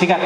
Sikat.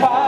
Bye.